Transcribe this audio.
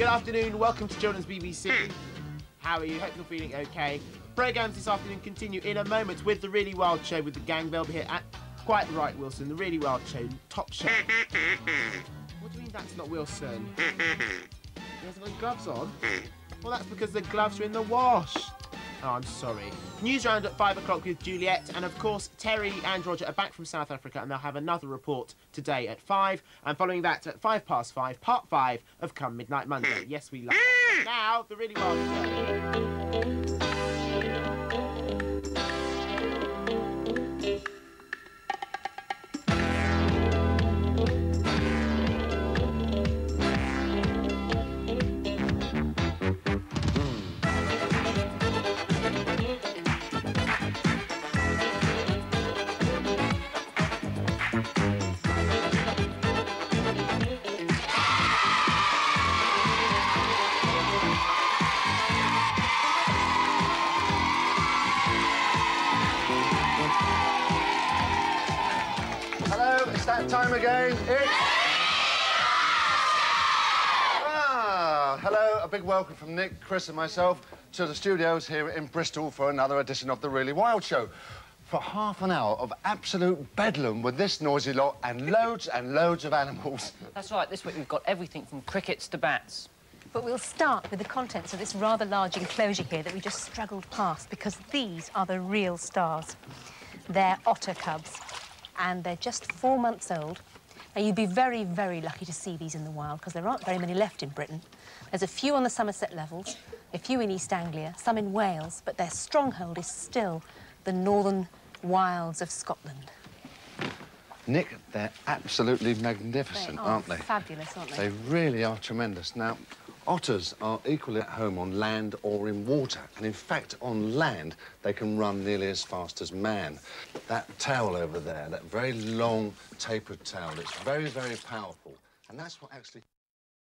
Good afternoon, welcome to Children's BBC. How are you? Hope you're feeling okay. Programmes this afternoon continue in a moment with the Really Wild Show with the gang. They'll be here at quite right, Wilson. The Really Wild Show, top show. What do you mean that's not Wilson? He hasn't got gloves on. Well, that's because the gloves are in the wash. Oh, I'm sorry. Newsround at five o'clock with Juliet, and of course, Terry and Roger are back from South Africa, and they'll have another report today at five. And following that, at five past five, part five of Come Midnight Monday. Hmm. Yes, we love it. Now, the really wild that time again. It's... Ah, hello, a big welcome from Nick, Chris and myself to the studios here in Bristol for another edition of The Really Wild Show. For half an hour of absolute bedlam with this noisy lot and loads and loads of animals. That's right, this week we've got everything from crickets to bats. But we'll start with the contents of this rather large enclosure here that we just struggled past because these are the real stars. They're otter cubs and they're just four months old. Now, you'd be very, very lucky to see these in the wild because there aren't very many left in Britain. There's a few on the Somerset levels, a few in East Anglia, some in Wales, but their stronghold is still the northern wilds of Scotland. Nick, they're absolutely magnificent, They are aren't they? fabulous, aren't they? They really are tremendous. Now, otters are equally at home on land or in water. And in fact, on land, they can run nearly as fast as man. That tail over there, that very long, tapered tail, it's very, very powerful. And that's what actually...